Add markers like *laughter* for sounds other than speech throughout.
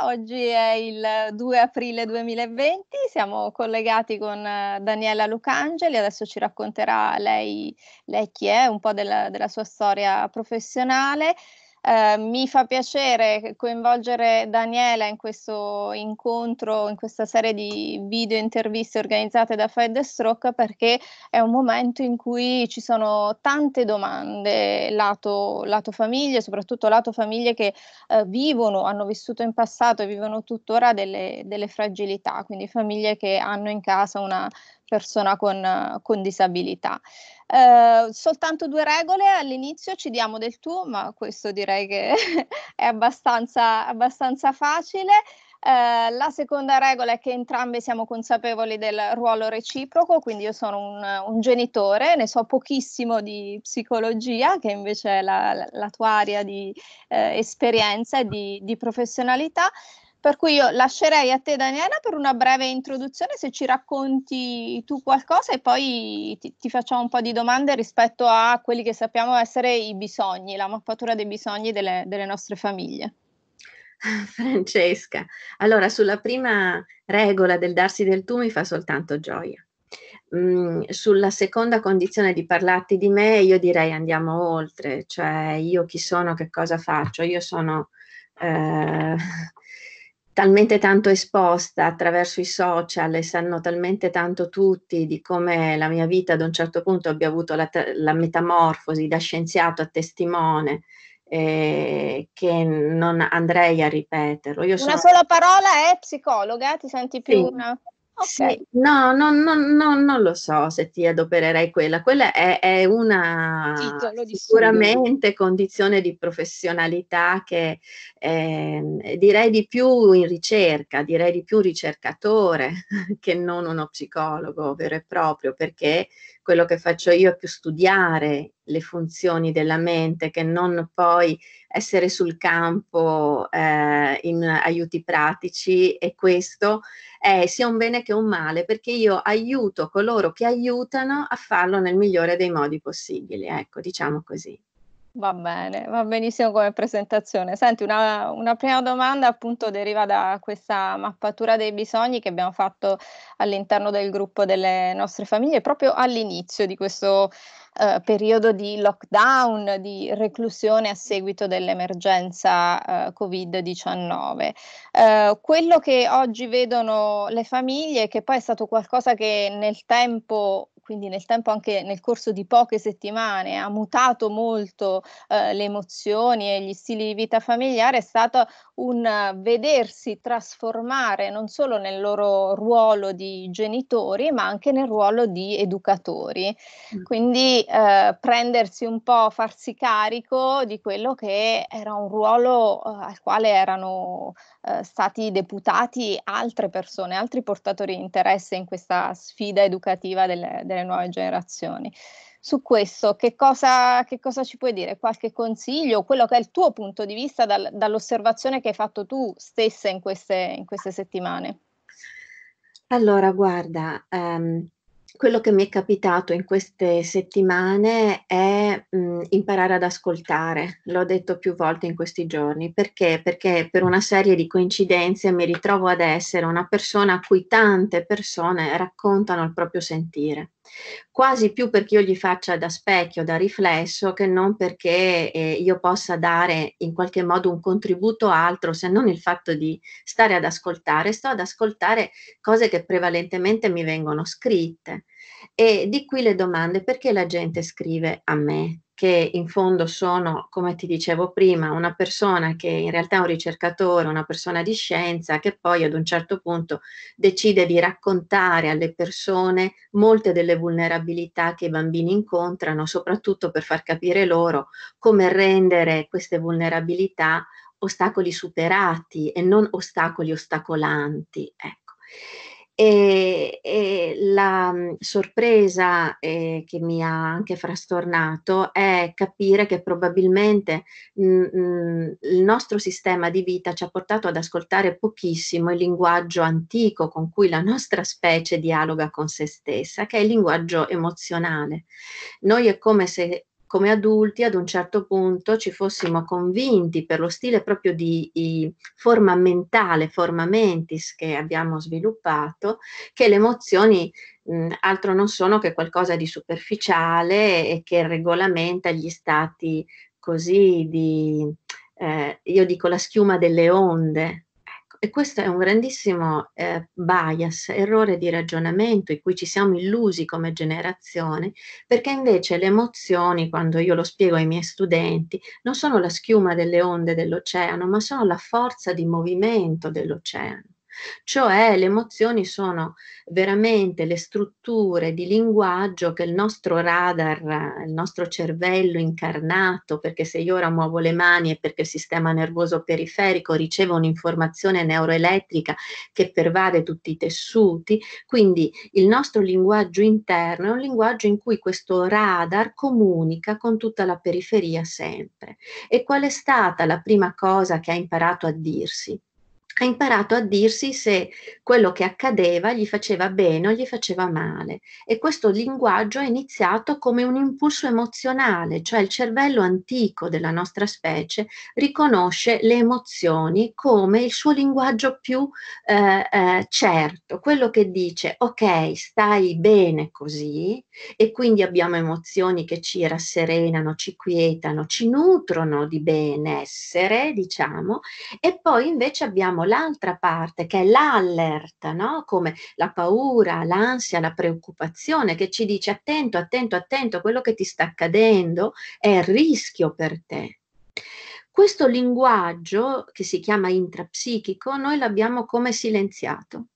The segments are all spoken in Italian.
Oggi è il 2 aprile 2020, siamo collegati con eh, Daniela Lucangeli, adesso ci racconterà lei, lei chi è, un po' della, della sua storia professionale. Eh, mi fa piacere coinvolgere Daniela in questo incontro, in questa serie di video interviste organizzate da Fed Stroke perché è un momento in cui ci sono tante domande lato, lato famiglie, soprattutto lato famiglie che eh, vivono, hanno vissuto in passato e vivono tuttora delle, delle fragilità, quindi famiglie che hanno in casa una persona con, con disabilità. Eh, soltanto due regole all'inizio ci diamo del tu, ma questo direi che *laughs* è abbastanza, abbastanza facile. Eh, la seconda regola è che entrambi siamo consapevoli del ruolo reciproco, quindi io sono un, un genitore, ne so pochissimo di psicologia, che invece è la, la tua area di eh, esperienza e di, di professionalità. Per cui io lascerei a te Daniela per una breve introduzione se ci racconti tu qualcosa e poi ti, ti, facciamo un po' di domande rispetto a quelli che sappiamo essere i bisogni, la mappatura dei bisogni delle, delle nostre famiglie. *laughs* Francesca, allora sulla prima regola del darsi del tu mi fa soltanto gioia. Mm, sulla seconda condizione di parlarti di me, io direi andiamo oltre, cioè io chi sono, che cosa faccio, io sono eh, talmente tanto esposta attraverso i social e sanno talmente tanto tutti di come la mia vita ad un certo punto abbia avuto la, la metamorfosi da scienziato a testimone eh, che non andrei a ripeterlo. Io una sono... sola parola è psicologa, ti senti più sì. una... Okay. Sì, no, no, no, no, non lo so se ti adopererei quella. Quella è, è una sicuramente condizione di professionalità che eh, direi di più in ricerca, direi di più ricercatore *laughs* che non uno psicologo vero e proprio, perché quello che faccio io è più studiare le funzioni della mente che non poi essere sul campo eh, in aiuti pratici e questo è sia un bene che un male perché io aiuto coloro che aiutano a farlo nel migliore dei modi possibili, ecco, diciamo così. Va bene, va benissimo come presentazione. Senti, una, una, prima domanda appunto deriva da questa mappatura dei bisogni che abbiamo fatto all'interno del gruppo delle nostre famiglie proprio all'inizio di questo eh, periodo di lockdown, di reclusione a seguito dell'emergenza eh, Covid-19. Eh, quello che oggi vedono le famiglie, che poi è stato qualcosa che nel tempo quindi nel tempo anche nel corso di poche settimane ha mutato molto eh, le emozioni e gli stili di vita familiare, è stato un vedersi trasformare non solo nel loro ruolo di genitori, ma anche nel ruolo di educatori. Quindi eh, prendersi un po', farsi carico di quello che era un ruolo eh, al quale erano eh, stati deputati altre persone, altri portatori di interesse in questa sfida educativa delle, delle nuove generazioni. Su questo, che cosa, che cosa, ci puoi dire? Qualche consiglio? Quello che è il tuo punto di vista dal, dall'osservazione che hai fatto tu stessa in queste, in queste settimane? Allora, guarda, um, quello che mi è capitato in queste settimane è mh, imparare ad ascoltare, l'ho detto più volte in questi giorni, perché? Perché per una serie di coincidenze mi ritrovo ad essere una persona a cui tante persone raccontano il proprio sentire quasi più perché io gli faccia da specchio, da riflesso, che non perché eh, io possa dare in qualche modo un contributo altro, se non il fatto di stare ad ascoltare, sto ad ascoltare cose che prevalentemente mi vengono scritte. E di qui le domande, perché la gente scrive a me? Che in fondo sono, come ti dicevo prima, una persona che in realtà è un ricercatore, una persona di scienza, che poi ad un certo punto decide di raccontare alle persone molte delle vulnerabilità che i bambini incontrano, soprattutto per far capire loro come rendere queste vulnerabilità ostacoli superati e non ostacoli ostacolanti. Ecco. E, e la mh, sorpresa eh, che mi ha anche frastornato è capire che probabilmente mh, mh, il nostro sistema di vita ci ha portato ad ascoltare pochissimo il linguaggio antico con cui la nostra specie dialoga con se stessa, che è il linguaggio emozionale. Noi è come se come adulti ad un certo punto ci fossimo convinti per lo stile proprio di, di forma mentale, forma mentis che abbiamo sviluppato, che le emozioni mh, altro non sono che qualcosa di superficiale e che regolamenta gli stati così di, eh, io dico la schiuma delle onde, e questo è un grandissimo eh, bias, errore di ragionamento in cui ci siamo illusi come generazione, perché invece le emozioni, quando io lo spiego ai miei studenti, non sono la schiuma delle onde dell'oceano, ma sono la forza di movimento dell'oceano. Cioè le emozioni sono veramente le strutture di linguaggio che il nostro radar, il nostro cervello incarnato, perché se io ora muovo le mani è perché il sistema nervoso periferico riceve un'informazione neuroelettrica che pervade tutti i tessuti, quindi il nostro linguaggio interno è un linguaggio in cui questo radar comunica con tutta la periferia sempre. E qual è stata la prima cosa che ha imparato a dirsi? Ha imparato a dirsi se quello che accadeva gli faceva bene o gli faceva male. E questo linguaggio è iniziato come un impulso emozionale, cioè il cervello antico della nostra specie riconosce le emozioni come il suo linguaggio più eh, eh, certo, quello che dice ok, stai bene così e quindi abbiamo emozioni che ci rasserenano, ci quietano, ci nutrono di benessere, diciamo, e poi invece abbiamo l'altra parte che è l'allert, no? come la paura, l'ansia, la preoccupazione che ci dice attento, attento, attento, quello che ti sta accadendo è rischio per te. Questo linguaggio che si chiama intrapsichico noi l'abbiamo come silenziato.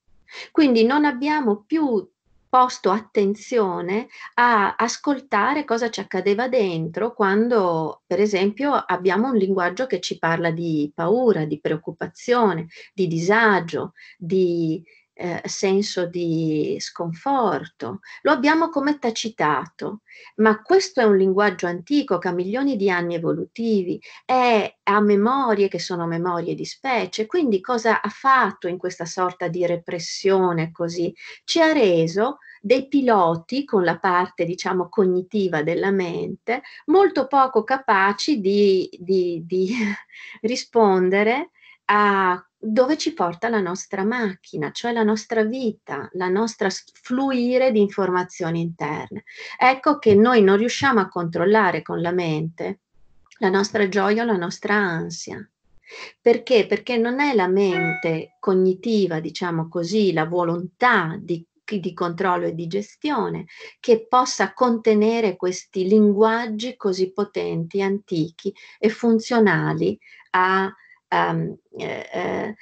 Quindi non abbiamo più posto attenzione a ascoltare cosa ci accadeva dentro quando, per esempio, abbiamo un linguaggio che ci parla di paura, di preoccupazione, di disagio, di eh, senso di sconforto. Lo abbiamo come tacitato, ma questo è un linguaggio antico che ha milioni di anni evolutivi, è, ha memorie che sono memorie di specie, quindi cosa ha fatto in questa sorta di repressione così? Ci ha reso dei piloti con la parte, diciamo, cognitiva della mente, molto poco capaci di, di, di *laughs* rispondere a dove ci porta la nostra macchina, cioè la nostra vita, la nostra fluire di informazioni interne. Ecco che noi non riusciamo a controllare con la mente la nostra gioia o la nostra ansia. Perché? Perché non è la mente cognitiva, diciamo così, la volontà di, di controllo e di gestione che possa contenere questi linguaggi così potenti, antichi e funzionali a um, eh,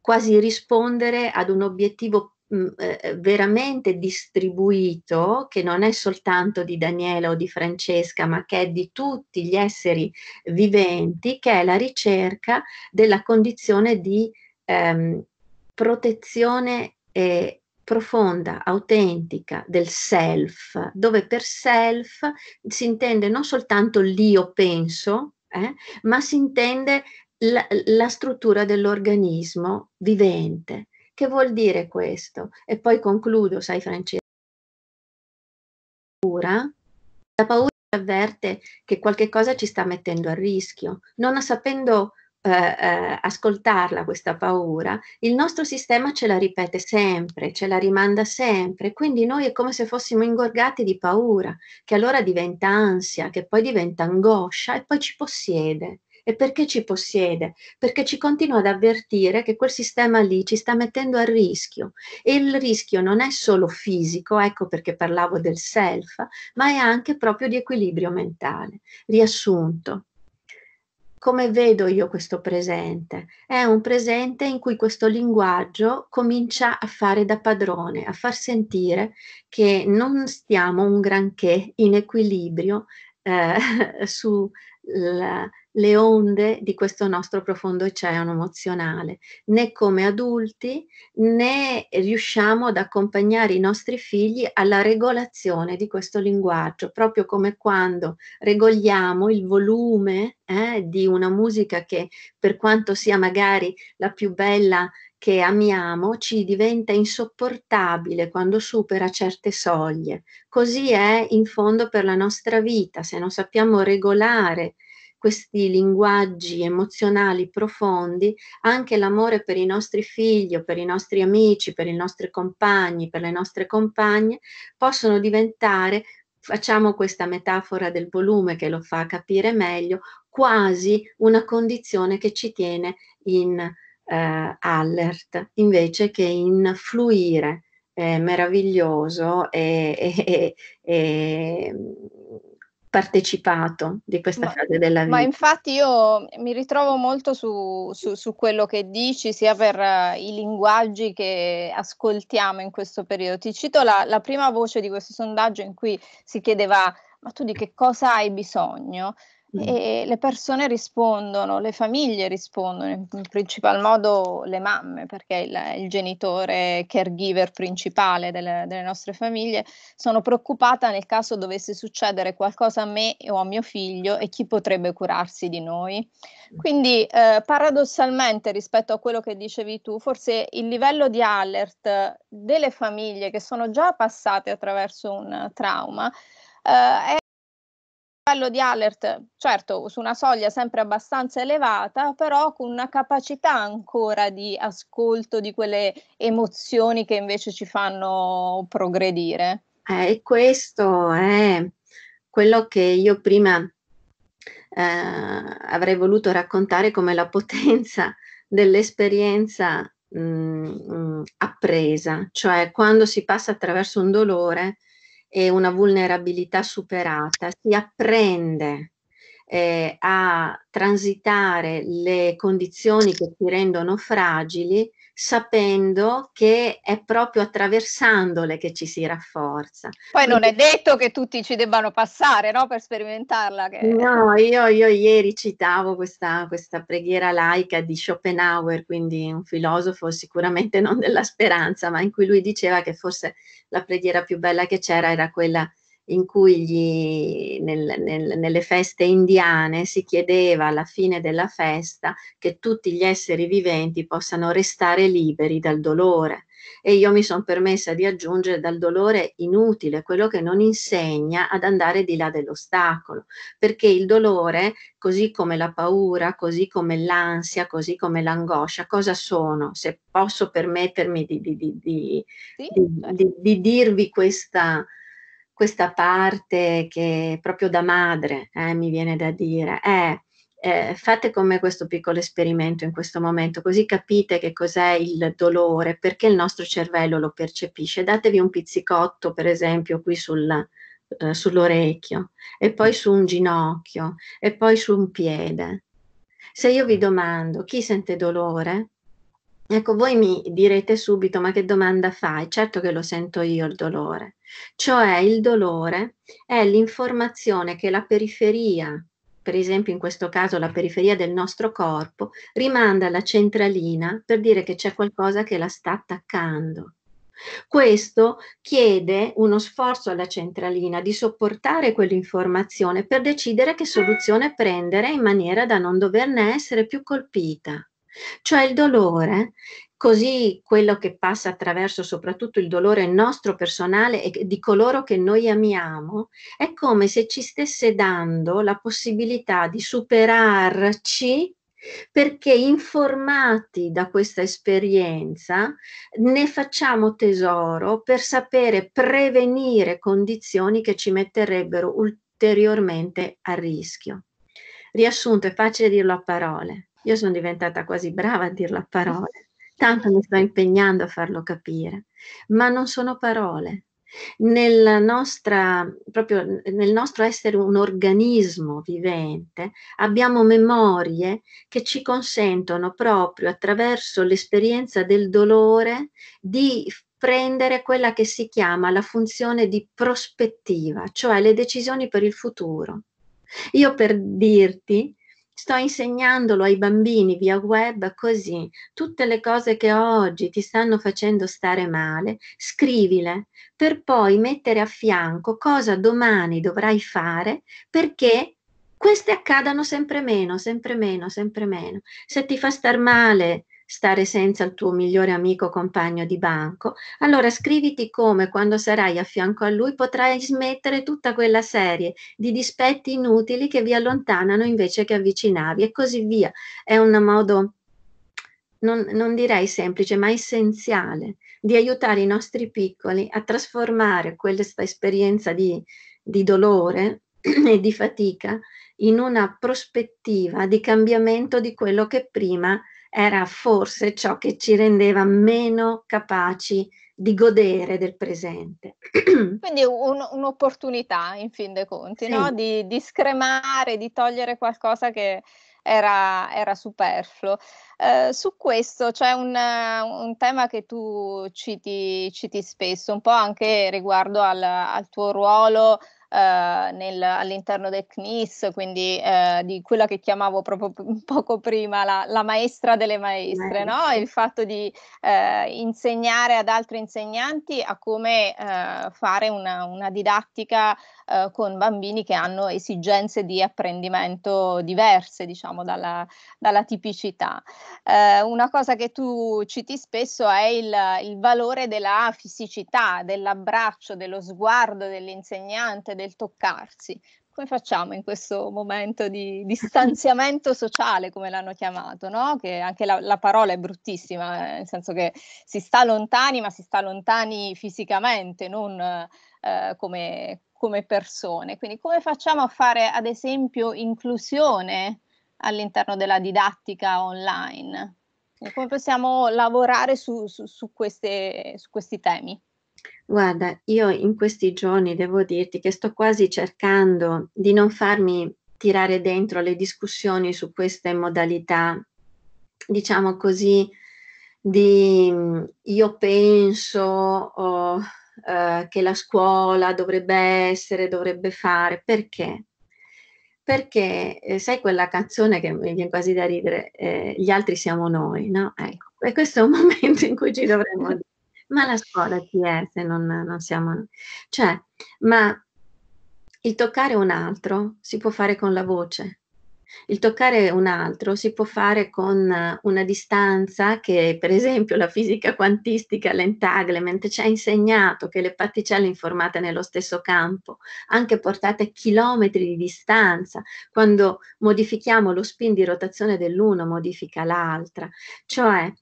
quasi rispondere ad un obiettivo mm, eh, veramente distribuito, che non è soltanto di Daniela o di Francesca, ma che è di tutti gli esseri viventi, che è la ricerca della condizione di ehm, protezione eh, profonda, autentica del self, dove per self si intende non soltanto l'io penso, eh, ma si intende la, la struttura dell'organismo vivente. Che vuol dire questo? E poi concludo, sai Francesco, la paura avverte che qualche cosa ci sta mettendo a rischio, non sapendo eh, eh, ascoltarla questa paura, il nostro sistema ce la ripete sempre, ce la rimanda sempre, quindi noi è come se fossimo ingorgati di paura, che allora diventa ansia, che poi diventa angoscia e poi ci possiede. E perché ci possiede? Perché ci continua ad avvertire che quel sistema lì ci sta mettendo a rischio. E il rischio non è solo fisico, ecco perché parlavo del self, ma è anche proprio di equilibrio mentale. Riassunto, come vedo io questo presente? È un presente in cui questo linguaggio comincia a fare da padrone, a far sentire che non stiamo un granché in equilibrio eh, *laughs* sulla le onde di questo nostro profondo oceano emozionale. Né come adulti né riusciamo ad accompagnare i nostri figli alla regolazione di questo linguaggio, proprio come quando regoliamo il volume eh, di una musica che per quanto sia magari la più bella che amiamo ci diventa insopportabile quando supera certe soglie. Così è in fondo per la nostra vita, se non sappiamo regolare questi linguaggi emozionali profondi, anche l'amore per i nostri figli o per i nostri amici, per i nostri compagni, per le nostre compagne, possono diventare, facciamo questa metafora del volume che lo fa capire meglio, quasi una condizione che ci tiene in eh, alert invece che in fluire eh, meraviglioso e, e, e, partecipato di questa ma, fase della vita. Ma infatti io mi ritrovo molto su, su, su quello che dici, sia per uh, i linguaggi che ascoltiamo in questo periodo. Ti cito la, la prima voce di questo sondaggio in cui si chiedeva ma tu di che cosa hai bisogno? E le persone rispondono, le famiglie rispondono, in principal modo le mamme, perché il, il genitore caregiver principale delle, delle, nostre famiglie, sono preoccupata nel caso dovesse succedere qualcosa a me o a mio figlio e chi potrebbe curarsi di noi. Quindi eh, paradossalmente rispetto a quello che dicevi tu, forse il livello di alert delle famiglie che sono già passate attraverso un trauma eh, è livello di alert, certo, su una soglia sempre abbastanza elevata, però con una capacità ancora di ascolto di quelle emozioni che invece ci fanno progredire. Eh, questo è quello che io prima eh, avrei voluto raccontare come la potenza dell'esperienza mh, mh, appresa, cioè quando si passa attraverso un dolore e una vulnerabilità superata, si apprende eh, a transitare le condizioni che ti rendono fragili sapendo che è proprio attraversandole che ci si rafforza. Poi non è detto che tutti ci debbano passare no, per sperimentarla. Che... No, io, io, ieri citavo questa, questa preghiera laica di Schopenhauer, quindi un filosofo sicuramente non della speranza, ma in cui lui diceva che forse la preghiera più bella che c'era era quella in cui gli, nel, nel, nelle feste indiane si chiedeva alla fine della festa che tutti gli esseri viventi possano restare liberi dal dolore. E io mi sono permessa di aggiungere dal dolore inutile, quello che non insegna ad andare di là dell'ostacolo, perché il dolore, così come la paura, così come l'ansia, così come l'angoscia, cosa sono? Se posso permettermi di, di, di, sì, certo. di dirvi questa, questa parte che proprio da madre eh, mi viene da dire è eh, fate come questo piccolo esperimento in questo momento, così capite che cos'è il dolore, perché il nostro cervello lo percepisce. Datevi un pizzicotto, per esempio, qui sul, eh, sull'orecchio, e poi su un ginocchio, e poi su un piede. Se io vi domando chi sente dolore, ecco, voi mi direte subito, ma che domanda fai? Certo che lo sento io il dolore. Cioè il dolore è l'informazione che la periferia, per esempio in questo caso la periferia del nostro corpo, rimanda alla centralina per dire che c'è qualcosa che la sta attaccando. Questo chiede uno sforzo alla centralina di sopportare quell'informazione per decidere che soluzione prendere in maniera da non doverne essere più colpita. Cioè il dolore Così quello che passa attraverso soprattutto il dolore nostro personale e di coloro che noi amiamo è come se ci stesse dando la possibilità di superarci perché informati da questa esperienza ne facciamo tesoro per sapere prevenire condizioni che ci metterebbero ulteriormente a rischio. Riassunto, è facile dirlo a parole. Io sono diventata quasi brava a dirlo a parole tanto mi sto impegnando a farlo capire, ma non sono parole. Nel, nostra, proprio nel nostro essere un organismo vivente abbiamo memorie che ci consentono proprio attraverso l'esperienza del dolore di prendere quella che si chiama la funzione di prospettiva, cioè le decisioni per il futuro. Io per dirti sto insegnandolo ai bambini via web così, tutte le cose che oggi ti stanno facendo stare male, scrivile per poi mettere a fianco cosa domani dovrai fare perché queste accadano sempre meno, sempre meno, sempre meno. Se ti fa star male stare senza il tuo migliore amico compagno di banco, allora scriviti come quando sarai a fianco a lui potrai smettere tutta quella serie di dispetti inutili che vi allontanano invece che avvicinavi e così via. È un modo, non, non direi semplice, ma essenziale di aiutare i nostri piccoli a trasformare questa esperienza di, di dolore *clears throat* e di fatica in una prospettiva di cambiamento di quello che prima era forse ciò che ci rendeva meno capaci di godere del presente. *clears throat* Quindi un, un'opportunità, in fin dei conti, sì. no? di, di, scremare, di togliere qualcosa che era, era superfluo. Uh, su questo c'è un, un, tema che tu citi, citi, spesso, un po' anche riguardo al, al tuo ruolo eh, nel, all'interno del CNIS, quindi eh, di quella che chiamavo proprio *laughs* poco prima la, la maestra delle maestre, no? il fatto di eh, insegnare ad altri insegnanti a come eh, fare una, una didattica eh, con bambini che hanno esigenze di apprendimento diverse, diciamo, dalla, dalla tipicità. Eh, una cosa che tu citi spesso è il, il valore della fisicità, dell'abbraccio, dello sguardo dell'insegnante, del toccarsi. Come facciamo in questo momento di distanziamento sociale, come l'hanno chiamato, no? Che anche la, la parola è bruttissima, eh, nel senso che si sta lontani, ma si sta lontani fisicamente, non eh, come, come persone. Quindi come facciamo a fare, ad esempio, inclusione all'interno della didattica online? Come possiamo lavorare su, su, su, queste, su questi temi? Guarda, io in questi giorni devo dirti che sto quasi cercando di non farmi tirare dentro le discussioni su queste modalità, diciamo così, di io penso oh, uh, che la scuola dovrebbe essere, dovrebbe fare, perché? Perché eh, sai quella canzone che mi viene quasi da ridere, eh, gli altri siamo noi, no? Ecco, e questo è un momento in cui ci dovremmo ma la scuola chi è se non, non siamo... Cioè, ma il toccare un altro si può fare con la voce, il toccare un altro si può fare con una distanza che, per esempio, la fisica quantistica, l'entanglement, ci ha insegnato che le particelle informate nello stesso campo, anche portate a chilometri di distanza, quando modifichiamo lo spin di rotazione dell'uno, modifica l'altra. Cioè,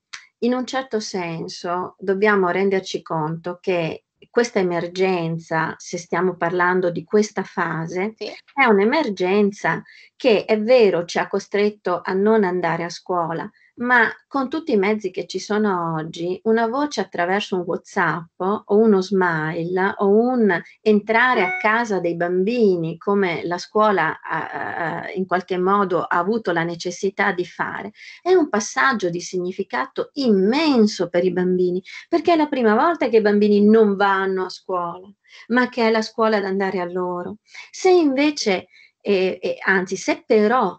in un certo senso dobbiamo renderci conto che questa emergenza, se stiamo parlando di questa fase, sì. è un'emergenza che è vero ci ha costretto a non andare a scuola, ma con tutti i mezzi che ci sono oggi, una voce attraverso un WhatsApp o uno smile o un entrare a casa dei bambini come la scuola ha, in qualche modo ha avuto la necessità di fare, è un passaggio di significato immenso per i bambini, perché è la prima volta che i bambini non vanno a scuola, ma che è la scuola ad andare a loro. Se invece, eh, eh, anzi, se però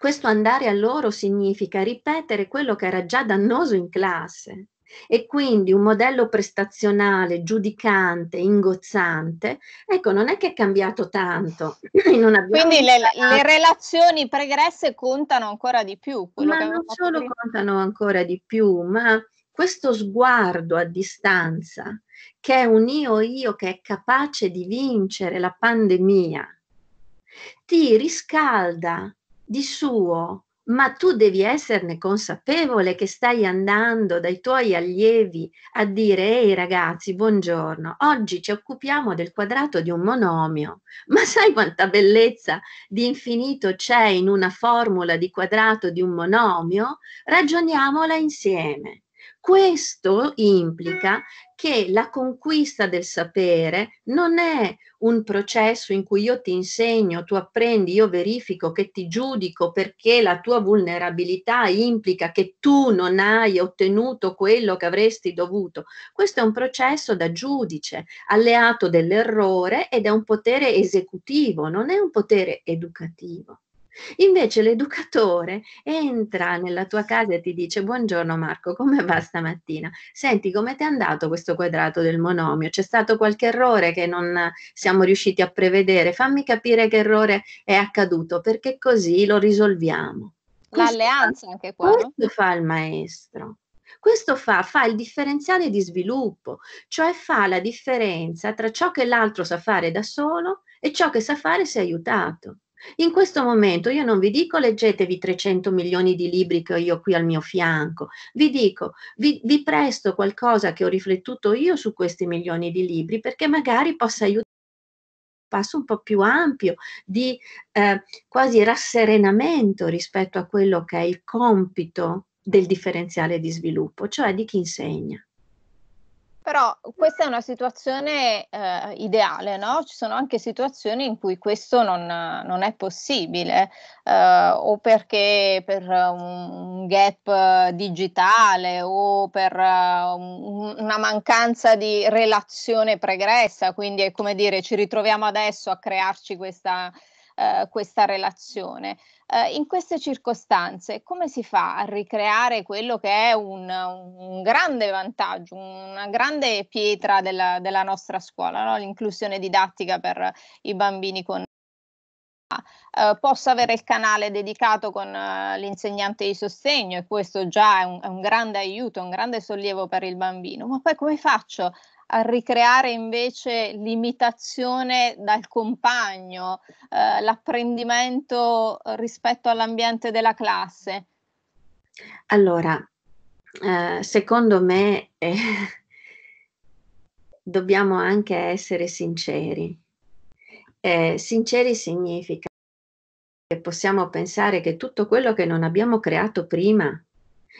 questo andare a loro significa ripetere quello che era già dannoso in classe e quindi un modello prestazionale, giudicante, ingozzante, ecco, non è che è cambiato tanto. *laughs* quindi le, le, relazioni pregresse contano ancora di più. Ma non solo prima. contano ancora di più, ma questo sguardo a distanza, che è un io-io che è capace di vincere la pandemia, ti riscalda di suo, ma tu devi esserne consapevole che stai andando dai tuoi allievi a dire ehi ragazzi, buongiorno, oggi ci occupiamo del quadrato di un monomio, *laughs* ma sai quanta bellezza di infinito c'è in una formula di quadrato di un monomio? Ragioniamola insieme. Questo implica che la conquista del sapere non è un processo in cui io ti insegno, tu apprendi, io verifico, che ti giudico perché la tua vulnerabilità implica che tu non hai ottenuto quello che avresti dovuto. Questo è un processo da giudice, alleato dell'errore ed è un potere esecutivo, non è un potere educativo. Invece l'educatore entra nella tua casa e ti dice buongiorno Marco, come va stamattina? Senti, come ti è andato questo quadrato del monomio? C'è stato qualche errore che non siamo riusciti a prevedere? Fammi capire che errore è accaduto, perché così lo risolviamo. L'alleanza anche qua. Questo no? fa il maestro. Questo fa, fa il differenziale di sviluppo, cioè fa la differenza tra ciò che l'altro sa fare da solo e ciò che sa fare se aiutato. In questo momento io non vi dico leggetevi 300 milioni di libri che ho io qui al mio fianco, vi dico vi, vi presto qualcosa che ho riflettuto io su questi milioni di libri perché magari possa aiutare passo un po' più ampio di eh, quasi rasserenamento rispetto a quello che è il compito del differenziale di sviluppo, cioè di chi insegna. Però questa è una situazione eh, ideale, no? Ci sono anche situazioni in cui questo non, non è possibile, eh, o perché per un gap digitale o per uh, un, una mancanza di relazione pregressa, quindi è come dire ci ritroviamo adesso a crearci questa, uh, questa relazione. Eh, in queste circostanze come si fa a ricreare quello che è un, un grande vantaggio, una grande pietra della, della nostra scuola, no? l'inclusione didattica per i bambini con Uh, possa avere il canale dedicato con uh, l'insegnante di sostegno e questo già è un, è un, grande aiuto, un grande sollievo per il bambino, ma poi come faccio a ricreare invece l'imitazione dal compagno, eh, l'apprendimento rispetto all'ambiente della classe? Allora, eh, secondo me eh, *laughs* dobbiamo anche essere sinceri. Eh, sinceri significa che possiamo pensare che tutto quello che non abbiamo creato prima,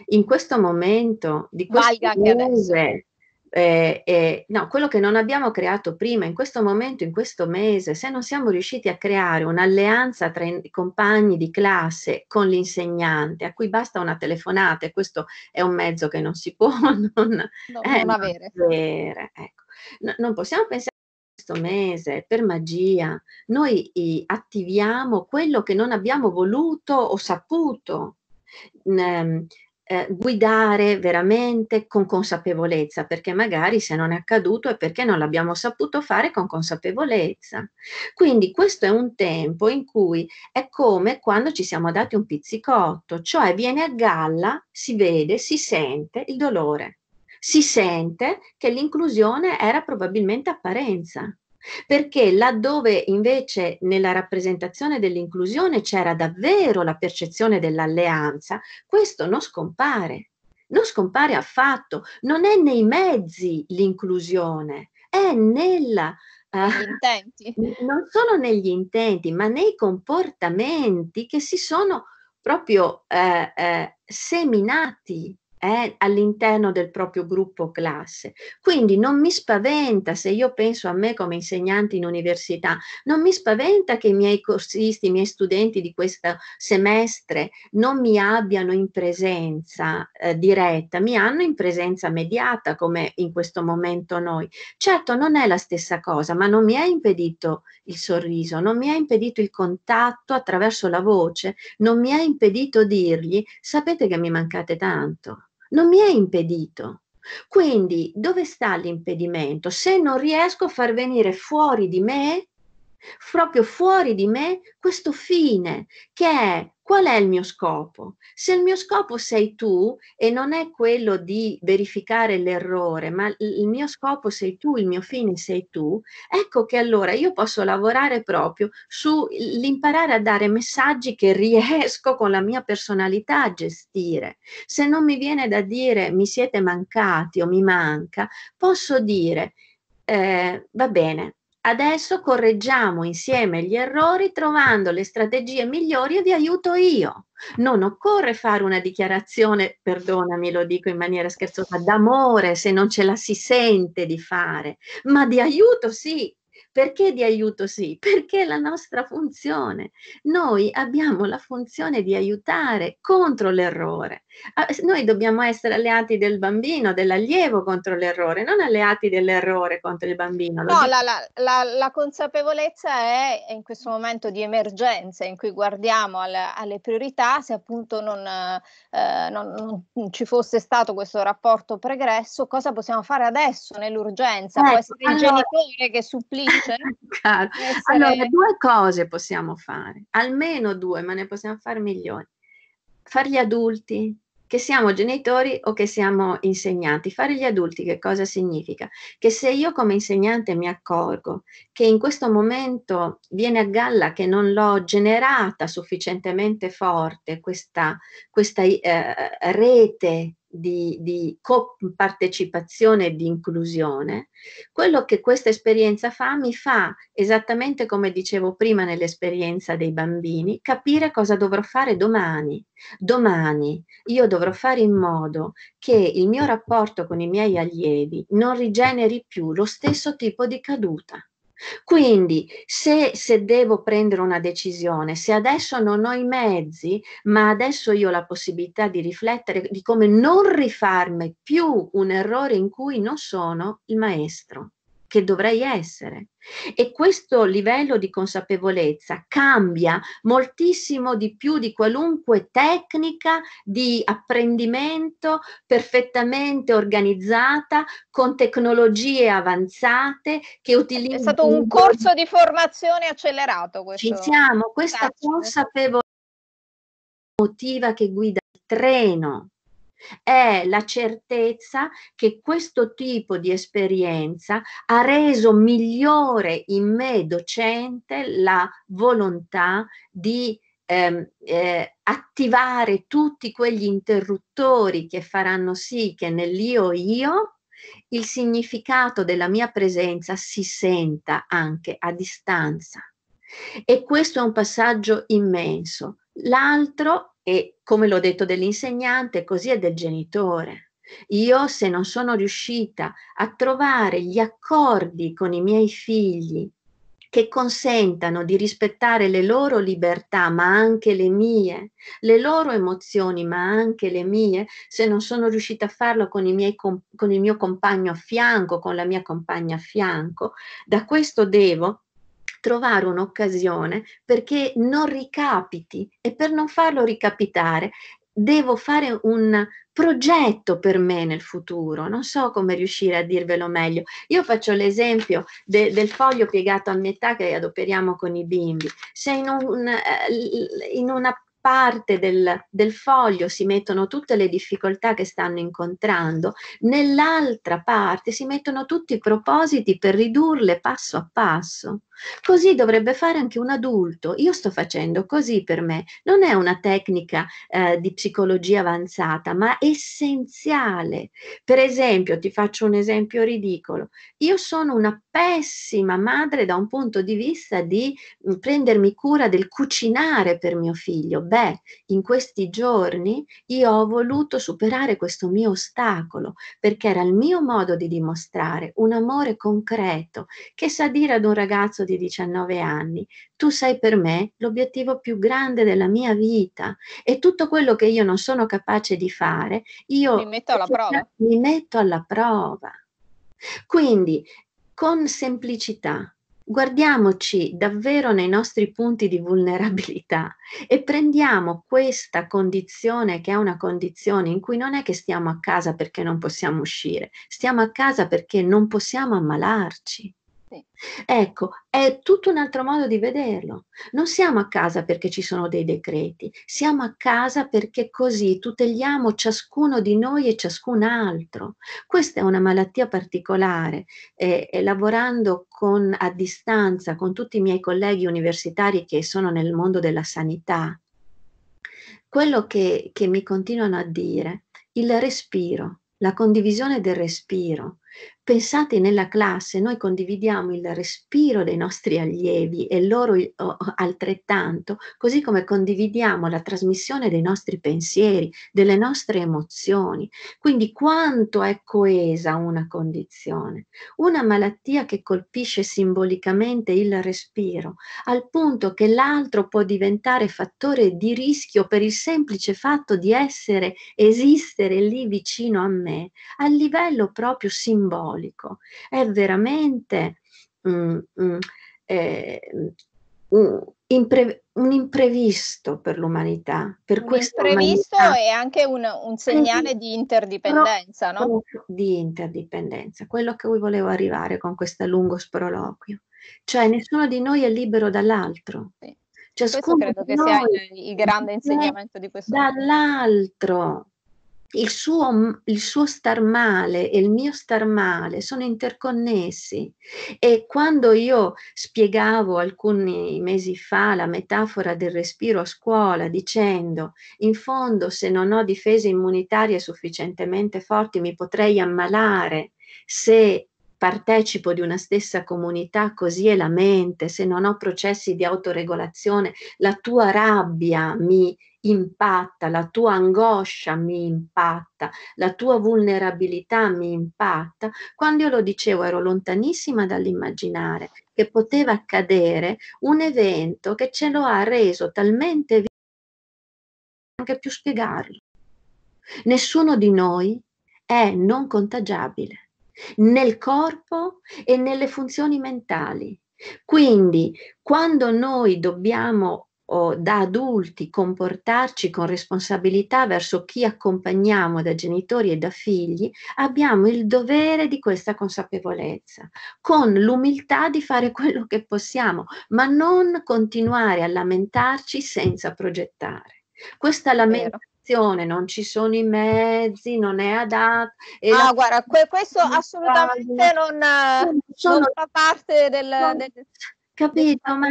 in questo momento, di questo mese, eh, eh, no, quello che non abbiamo creato prima, in questo momento, in questo mese, se non siamo riusciti a creare un'alleanza tra i compagni di classe con l'insegnante, a cui basta una telefonata, e questo è un mezzo che non si può *laughs* non, no, eh, non avere. avere ecco. no, non possiamo pensare questo mese per magia noi attiviamo quello che non abbiamo voluto o saputo. Mm, eh, guidare veramente con consapevolezza, perché magari se non è accaduto è perché non l'abbiamo saputo fare con consapevolezza. Quindi questo è un tempo in cui è come quando ci siamo dati un pizzicotto, cioè viene a galla, si vede, si sente il dolore, si sente che l'inclusione era probabilmente apparenza perché laddove invece nella rappresentazione dell'inclusione c'era davvero la percezione dell'alleanza, questo non scompare, non scompare affatto, non è nei mezzi l'inclusione, è nella... Uh. Non solo negli intenti, ma nei comportamenti che si sono proprio eh, eh, seminati eh, all'interno del proprio gruppo classe. Quindi non mi spaventa se io penso a me come insegnante in università, non mi spaventa che i miei corsisti, i miei studenti di questo semestre non mi abbiano in presenza eh, diretta, mi hanno in presenza mediata come in questo momento noi. Certo non è la stessa cosa, ma non mi ha impedito il sorriso, non mi ha impedito il contatto attraverso la voce, non mi ha impedito dirgli sapete che mi mancate tanto non mi è impedito. Quindi dove sta l'impedimento? Se non riesco a far venire fuori di me, proprio fuori di me, questo fine che è Qual è il mio scopo? Se il mio scopo sei tu e non è quello di verificare l'errore, ma il mio scopo sei tu, il mio fine sei tu, ecco che allora io posso lavorare proprio sull'imparare a dare messaggi che *laughs* riesco con la mia personalità a gestire. Se non mi viene da dire mi siete mancati o mi manca, posso dire eh, va bene, Adesso correggiamo insieme gli errori trovando le strategie migliori e vi aiuto io. Non occorre fare una dichiarazione, perdonami, lo dico in maniera scherzosa, d'amore se non ce la si sente di fare, ma di aiuto sì. Perché di aiuto sì? Perché è la nostra funzione. Noi abbiamo la funzione di aiutare contro l'errore. Ah, noi dobbiamo essere alleati del bambino, dell'allievo contro l'errore, non alleati dell'errore contro il bambino. No, la, la, la, consapevolezza è in questo momento di emergenza in cui guardiamo alle, alle priorità, se appunto non, eh, non, non, ci fosse stato questo rapporto pregresso, cosa possiamo fare adesso nell'urgenza? Ecco, Può essere allora, il genitore che supplisce? *laughs* essere... Allora, due cose possiamo fare, almeno due, ma ne possiamo fare milioni. Fare gli adulti, che siamo genitori o che siamo insegnanti. Fare gli adulti che cosa significa? Che se io come insegnante mi accorgo che in questo momento viene a galla che non l'ho generata sufficientemente forte questa, questa eh, rete di, di compartecipazione e di inclusione, quello che questa esperienza fa mi fa, esattamente come dicevo prima nell'esperienza dei bambini, capire cosa dovrò fare domani. Domani io dovrò fare in modo che il mio rapporto con i miei allievi non rigeneri più lo stesso tipo di caduta. Quindi se, se, devo prendere una decisione, se adesso non ho i mezzi, ma adesso io ho la possibilità di riflettere di come non rifarmi più un errore in cui non sono il maestro che dovrei essere. E questo livello di consapevolezza cambia moltissimo di più di qualunque tecnica di apprendimento perfettamente organizzata con tecnologie avanzate che utilizzano. È stato un corso di formazione accelerato questo. Ci siamo, questa consapevolezza motiva che guida il treno è la certezza che questo tipo di esperienza ha reso migliore in me docente la volontà di ehm, eh, attivare tutti quegli interruttori che faranno sì che nell'io io il significato della mia presenza si senta anche a distanza. E questo è un passaggio immenso. L'altro e come l'ho detto dell'insegnante, così è del genitore. Io se non sono riuscita a trovare gli accordi con i miei figli che consentano di rispettare le loro libertà, ma anche le mie, le loro emozioni, ma anche le mie, se non sono riuscita a farlo con, miei, con il mio compagno a fianco, con la mia compagna a fianco, da questo devo trovare un'occasione perché non ricapiti e per non farlo ricapitare devo fare un progetto per me nel futuro, non so come riuscire a dirvelo meglio. Io faccio l'esempio de, del foglio piegato a metà che adoperiamo con i bimbi. Se in, un, eh, in una parte del, del, foglio si mettono tutte le difficoltà che stanno incontrando, nell'altra parte si mettono tutti i propositi per ridurle passo a passo. Così dovrebbe fare anche un adulto. Io sto facendo così per me. Non è una tecnica eh, di psicologia avanzata, ma essenziale. Per esempio, ti faccio un esempio ridicolo. Io sono una pessima madre da un punto di vista di mm, prendermi cura del cucinare per mio figlio. Beh, in questi giorni io ho voluto superare questo mio ostacolo perché era il mio modo di dimostrare un amore concreto che sa dire ad un ragazzo di 19 anni, tu sei per me l'obiettivo più grande della mia vita e tutto quello che io non sono capace di fare, io mi metto alla prova. Mi metto alla prova. Quindi, con semplicità, guardiamoci davvero nei nostri punti di vulnerabilità e prendiamo questa condizione che è una condizione in cui non è che stiamo a casa perché non possiamo uscire, stiamo a casa perché non possiamo ammalarci. Ecco, è tutto un altro modo di vederlo. Non siamo a casa perché ci sono dei decreti, siamo a casa perché così tuteliamo ciascuno di noi e ciascun altro. Questa è una malattia particolare e, e lavorando con, a distanza con tutti i miei colleghi universitari che sono nel mondo della sanità, quello che, che mi continuano a dire, il respiro, la condivisione del respiro, Pensate nella classe, noi condividiamo il respiro dei nostri allievi e loro altrettanto, così come condividiamo la trasmissione dei nostri pensieri, delle nostre emozioni. Quindi quanto è coesa una condizione? Una malattia che colpisce simbolicamente il respiro, al punto che l'altro può diventare fattore di rischio per il semplice fatto di essere, esistere lì vicino a me, a livello proprio simbolico simbolico, è veramente mm, mm, eh, un, impre- un, imprevisto per l'umanità. Per un imprevisto e anche un, un segnale di interdipendenza, no? Di interdipendenza, quello a cui volevo arrivare con questo lungo sproloquio. Cioè nessuno di noi è libero dall'altro. Sì. Ciascuno questo credo che sia il, il grande insegnamento di questo. Dall'altro, il suo, il suo star male e il mio star male sono interconnessi. E quando io spiegavo alcuni mesi fa la metafora del respiro a scuola dicendo in fondo se non ho difese immunitarie sufficientemente forti mi potrei ammalare. Se partecipo di una stessa comunità, così è la mente, se non ho processi di autoregolazione, la tua rabbia mi impatta, la tua angoscia mi impatta, la tua vulnerabilità mi impatta, quando io lo dicevo ero lontanissima dall'immaginare che poteva accadere un evento che ce lo ha reso talmente evidente anche più spiegarlo. Nessuno di noi è non contagiabile nel corpo e nelle funzioni mentali. Quindi quando noi dobbiamo o da adulti comportarci con responsabilità verso chi accompagniamo da genitori e da figli, abbiamo il dovere di questa consapevolezza, con l'umiltà di fare *laughs* quello che possiamo, ma non continuare a lamentarci senza progettare. Questa lamentazione, non ci sono i mezzi, non è adatto. Ah, la... guarda, que- questo assolutamente non, non, fa parte del... del... Capito, ma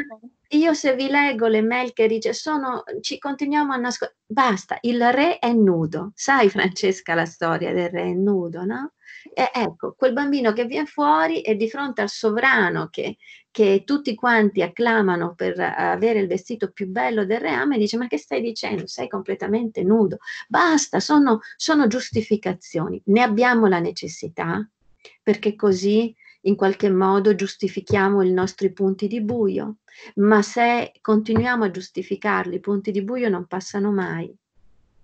io se vi leggo le mail che dice sono, ci continuiamo a nascondere, basta, il re è nudo, sai Francesca la storia del re è nudo, no? E ecco, quel bambino che viene fuori e di fronte al sovrano che, che tutti quanti acclamano per avere il vestito più bello del reame, dice ma che stai dicendo? Sei completamente nudo. Basta, sono, sono giustificazioni. Ne abbiamo la necessità perché così in qualche modo giustifichiamo i nostri punti di buio, ma se continuiamo a giustificarli, i punti di buio non passano mai.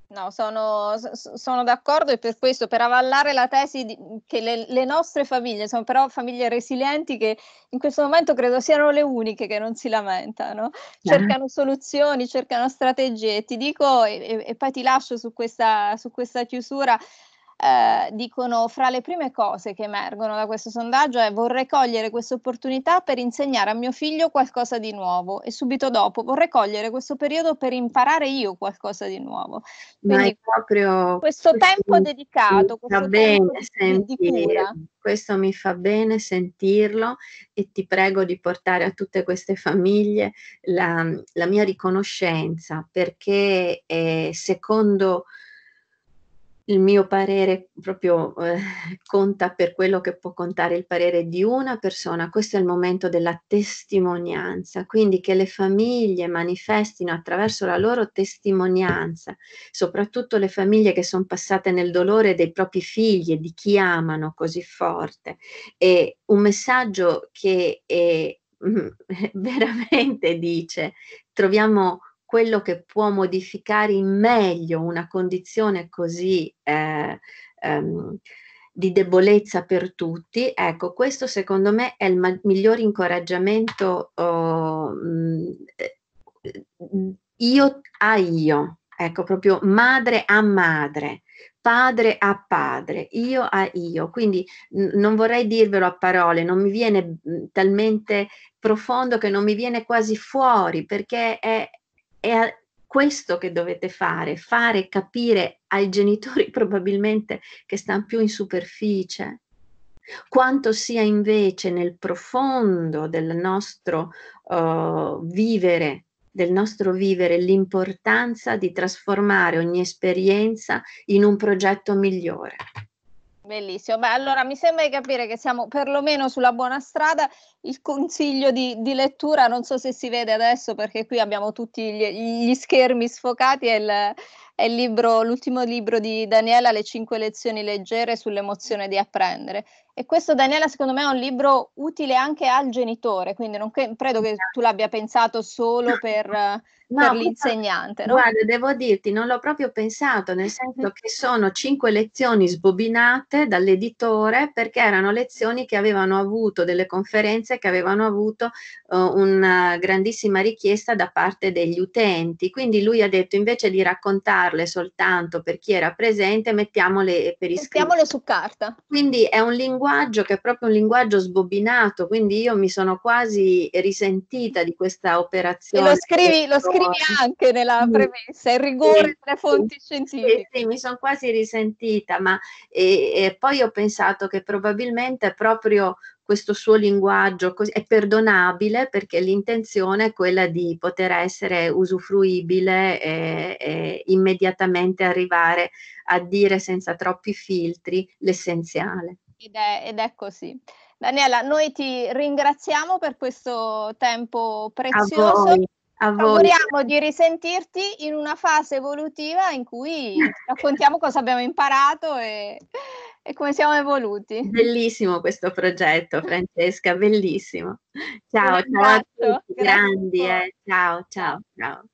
No, sono, sono, d'accordo e per questo, per avallare la tesi di, che le, le, nostre famiglie sono però famiglie resilienti che in questo momento credo siano le uniche che non si lamentano, cercano soluzioni, cercano strategie. Ti dico e, e poi ti lascio su questa, su questa chiusura eh, dicono fra le prime cose che emergono da questo sondaggio è vorrei cogliere questa opportunità per insegnare a mio figlio qualcosa di nuovo e subito dopo vorrei cogliere questo periodo per imparare io qualcosa di nuovo. Quindi proprio questo tempo dedicato, questo tempo di, di cura. Questo mi fa bene sentirlo e ti prego di portare a tutte queste famiglie la, la mia riconoscenza perché eh, secondo il mio parere proprio eh, *laughs* conta per quello che può contare il parere di una persona. Questo è il momento della testimonianza, quindi che le famiglie manifestino attraverso la loro testimonianza, soprattutto le famiglie che sono passate nel dolore dei propri figli e di chi amano così forte. E un messaggio che è, *laughs* veramente dice troviamo quello che può modificare in meglio una condizione così eh, ehm, di debolezza per tutti, ecco, questo secondo me è il ma- miglior incoraggiamento oh, mh, mm, io a io, ecco, proprio madre a madre, padre a padre, io a io. Quindi n- non vorrei dirvelo a parole, non mi viene mm, talmente profondo che non mi viene quasi fuori perché è, è questo che dovete fare, fare capire ai genitori *laughs* probabilmente che stanno più in superficie, quanto sia invece nel profondo del nostro uh, vivere, del nostro vivere l'importanza di trasformare ogni esperienza in un progetto migliore. Bellissimo. Beh, allora mi sembra di capire che siamo perlomeno sulla buona strada. Il consiglio di, di lettura, non so se si vede adesso perché qui abbiamo tutti gli, gli schermi sfocati, è il, è il libro, l'ultimo libro di Daniela, Le cinque lezioni leggere sull'emozione di apprendere. E questo, Daniela, secondo me è un libro utile anche al genitore, quindi non credo che tu l'abbia pensato solo per, no, per l'insegnante. No? Guarda, devo dirti, non l'ho proprio pensato, nel senso che sono cinque lezioni sbobinate dall'editore perché erano lezioni che avevano avuto delle conferenze che avevano avuto uh, una grandissima richiesta da parte degli utenti. Quindi lui ha detto invece di raccontare usarle soltanto per chi era presente, mettiamole per iscritto. Mettiamole su carta. Quindi è un linguaggio che è proprio un linguaggio sbobinato, quindi io mi sono quasi risentita di questa operazione. E lo scrivi, lo scrivi anche nella premessa, il rigore sì, delle fonti scientifiche. Sì, sì, mi sono quasi risentita, ma e, e poi ho pensato che probabilmente è proprio questo suo linguaggio è perdonabile perché l'intenzione è quella di poter essere usufruibile e, e immediatamente arrivare a dire senza troppi filtri l'essenziale. Ed è, ed è così. Daniela, noi ti ringraziamo per questo tempo prezioso. A voi. Auguriamo di risentirti in una fase evolutiva in cui *laughs* raccontiamo cosa abbiamo imparato e, e come siamo evoluti. Bellissimo questo progetto, Francesca, bellissimo. Ciao, ciao a tutti, grandi, eh. ciao, ciao, ciao.